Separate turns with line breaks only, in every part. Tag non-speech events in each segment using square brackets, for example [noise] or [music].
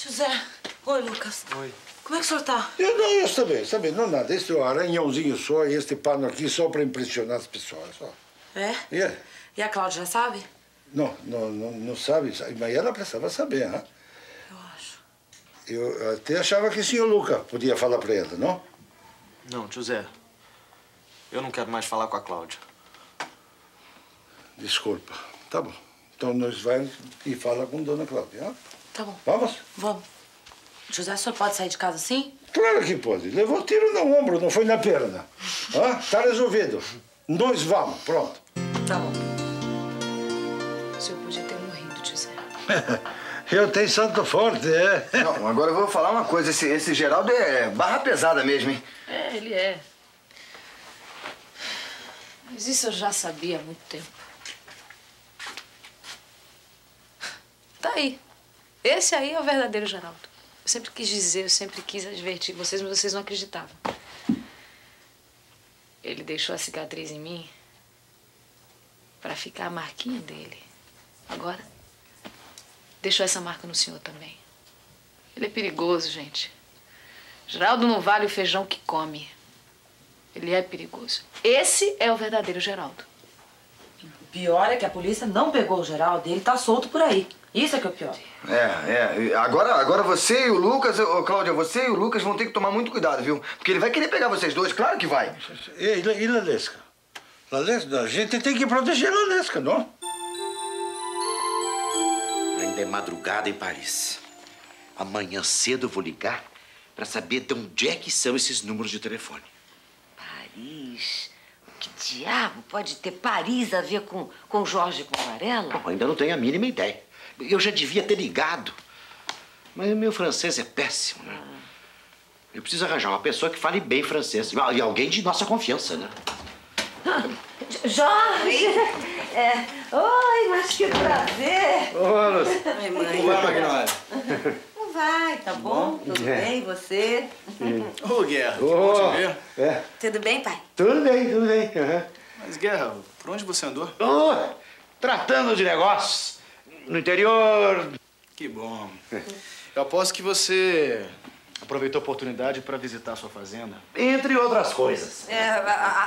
José. Oi, Lucas.
Oi.
Como é que o senhor tá?
Eu não, eu estou bem, está bem, não nada. Este é um arranhãozinho só e este pano aqui só para impressionar as pessoas, só.
É?
É.
E a Cláudia já sabe?
Não, não, não, não sabe, mas ela precisava saber, hein?
Eu acho.
Eu até achava que o senhor Luca podia falar para ela, não?
Não, José. Eu não quero mais falar com a Cláudia.
Desculpa. Tá bom. Então nós vamos e fala com Dona Cláudia, hein?
Tá bom.
Vamos?
Vamos. José, o senhor pode sair de casa assim?
Claro que pode. Levou tiro no ombro, não foi na perna. Hã? Tá resolvido. Nós vamos, pronto.
Tá bom. O senhor podia ter morrido, José. [laughs]
Eu tenho santo forte, é.
Não, agora eu vou falar uma coisa. Esse, esse Geraldo é barra pesada mesmo, hein?
É, ele é. Mas isso eu já sabia há muito tempo. Tá aí. Esse aí é o verdadeiro Geraldo. Eu sempre quis dizer, eu sempre quis advertir vocês, mas vocês não acreditavam. Ele deixou a cicatriz em mim para ficar a marquinha dele. Agora, deixou essa marca no senhor também. Ele é perigoso, gente. Geraldo não vale o feijão que come. Ele é perigoso. Esse é o verdadeiro Geraldo.
O pior é que a polícia não pegou o Geraldo e ele tá solto por aí. Isso é que é o pior.
É, é. Agora, agora você e o Lucas, ô, Cláudia, você e o Lucas vão ter que tomar muito cuidado, viu? Porque ele vai querer pegar vocês dois, claro que vai.
E, e Lalesca? Lalesca, a gente tem que proteger a Lalesca, não?
Ainda é madrugada em Paris. Amanhã cedo eu vou ligar para saber de onde é que são esses números de telefone.
Paris? O que diabo pode ter Paris a ver com, com Jorge e com Varela?
Bom, ainda não tenho a mínima ideia. Eu já devia ter ligado. Mas o meu francês é péssimo, né? Eu preciso arranjar uma pessoa que fale bem francês. E alguém de nossa confiança, né?
Jorge! É, oi, mas que prazer!
Ô, Lúcia.
Oi, mãe.
Vai, Magnólia. [laughs]
Vai, tá bom? Tudo
É.
bem, você?
Ô, Guerra, que
Ô,
bom te ver.
É.
Tudo bem, pai?
Tudo bem, tudo bem. aham.
Mas, Guerra, por onde você andou?
Oh, tratando de negócios. No interior.
Que bom. Eu aposto que você aproveitou a oportunidade para visitar a sua fazenda.
Entre outras coisas.
É,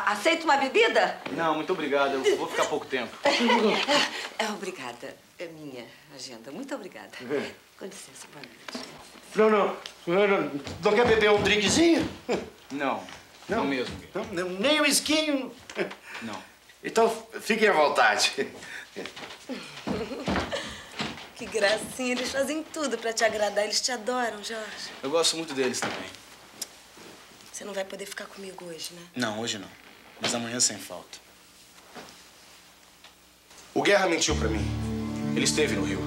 aceita uma bebida?
Não, muito obrigado. Eu vou ficar pouco tempo. [laughs]
É, obrigada. É minha agenda. Muito obrigada. Com licença, boa noite.
Não, não. Não, não, quer beber um drinkzinho?
Não, não, mesmo.
Não, não, nem um esquinho.
Não.
Então, fiquem à vontade.
Que gracinha, eles fazem tudo pra te agradar. Eles te adoram, Jorge.
Eu gosto muito deles também.
Você não vai poder ficar comigo hoje, né?
Não, hoje não. Mas amanhã sem falta. O Guerra mentiu pra mim. Ele esteve no Rio.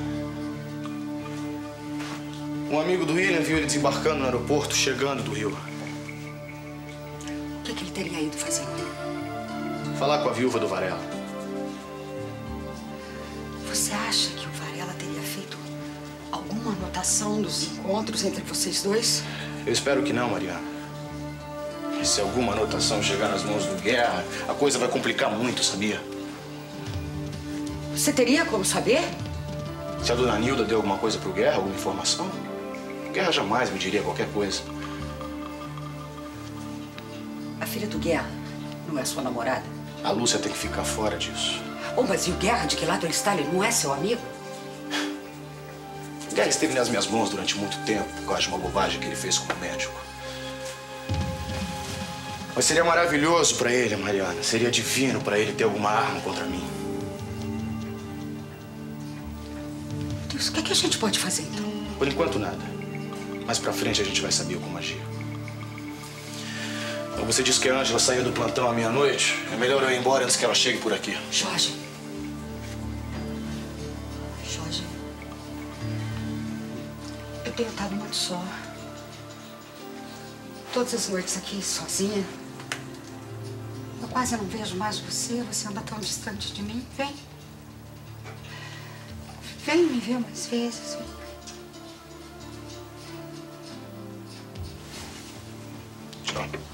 Um amigo do William viu ele desembarcando no aeroporto, chegando do Rio.
O que, que ele teria ido fazer?
Falar com a viúva do Varela.
Você acha que o dos encontros entre vocês dois?
Eu espero que não, Mariana. E se alguma anotação chegar nas mãos do Guerra, a coisa vai complicar muito, sabia?
Você teria como saber?
Se a dona Nilda deu alguma coisa pro Guerra, alguma informação, Guerra jamais me diria qualquer coisa.
A filha do Guerra não é sua namorada?
A Lúcia tem que ficar fora disso.
Oh, mas e o Guerra, de que lado ele está? Ele não é seu amigo?
O Guerra esteve nas minhas mãos durante muito tempo por causa de uma bobagem que ele fez como médico. Mas seria maravilhoso pra ele, Mariana. Seria divino pra ele ter alguma arma contra mim.
Deus, o que, é que a gente pode fazer então?
Por enquanto, nada. Mais pra frente a gente vai saber como agir. Então, você disse que a Ângela saiu do plantão à meia-noite. É melhor eu ir embora antes que ela chegue por aqui.
Jorge. tenho estado muito só. Todas as noites aqui, sozinha. Eu quase não vejo mais você, você anda tão distante de mim. Vem. Vem me ver mais vezes. Tchau.